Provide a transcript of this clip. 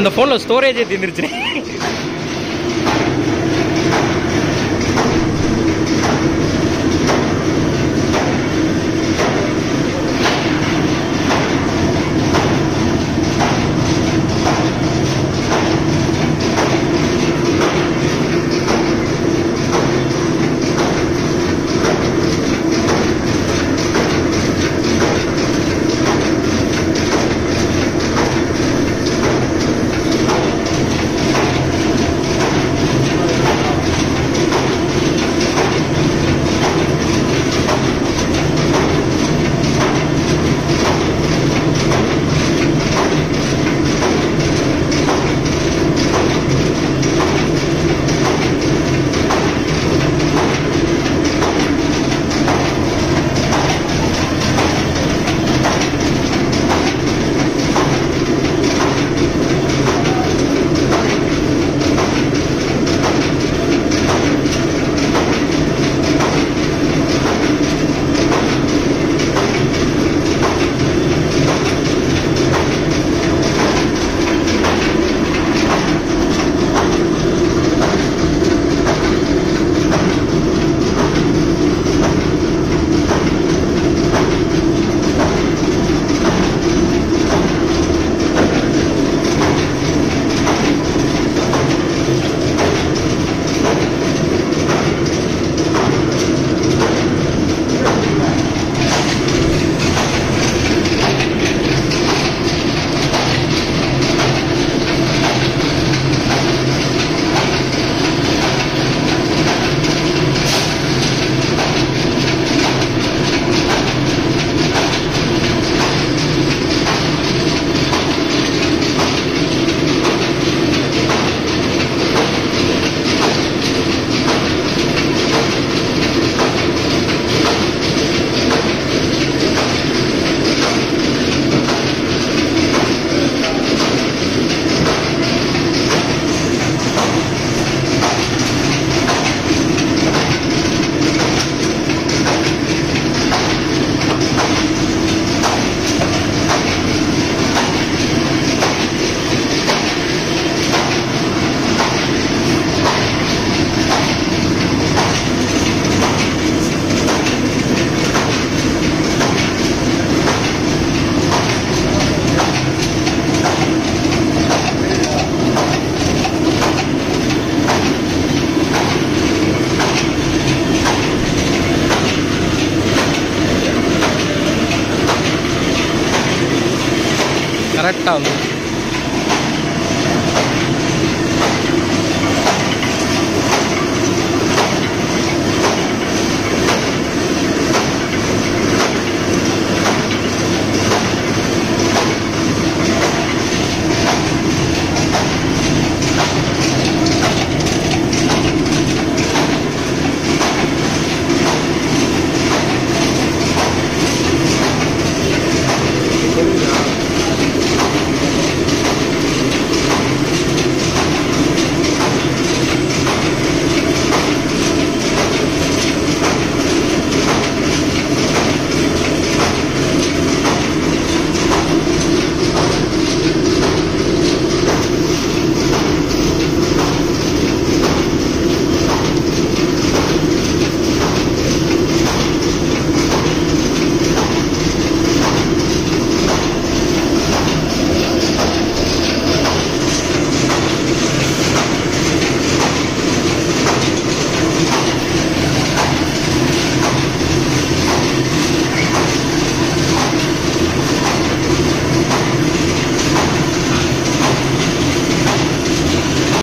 அந்த ஃபோனில் ஸ்டோரேஜே தீர்ந்துருச்சு 打